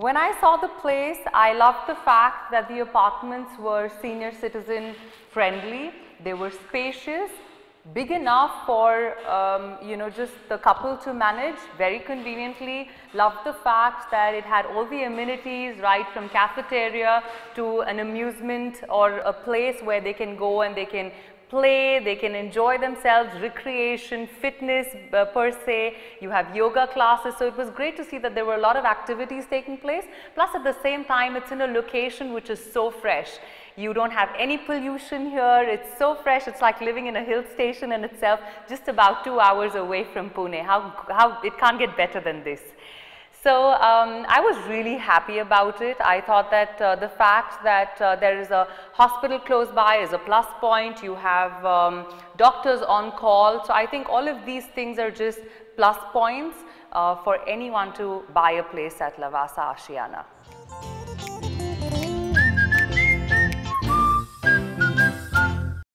When I saw the place, I loved the fact that the apartments were senior citizen friendly. They were spacious, big enough for um, you know just the couple to manage very conveniently. Loved the fact that it had all the amenities right from cafeteria to an amusement or a place where they can go and they can play, they can enjoy themselves, recreation, fitness uh, per se, you have yoga classes. So it was great to see that there were a lot of activities taking place. Plus at the same time, it's in a location which is so fresh. You don't have any pollution here. It's so fresh. It's like living in a hill station in itself, just about two hours away from Pune. How, how it can't get better than this. So um, I was really happy about it. I thought that uh, the fact that uh, there is a hospital close by is a plus point. You have um, doctors on call. So I think all of these things are just plus points uh, for anyone to buy a place at Lavasa Ashiana.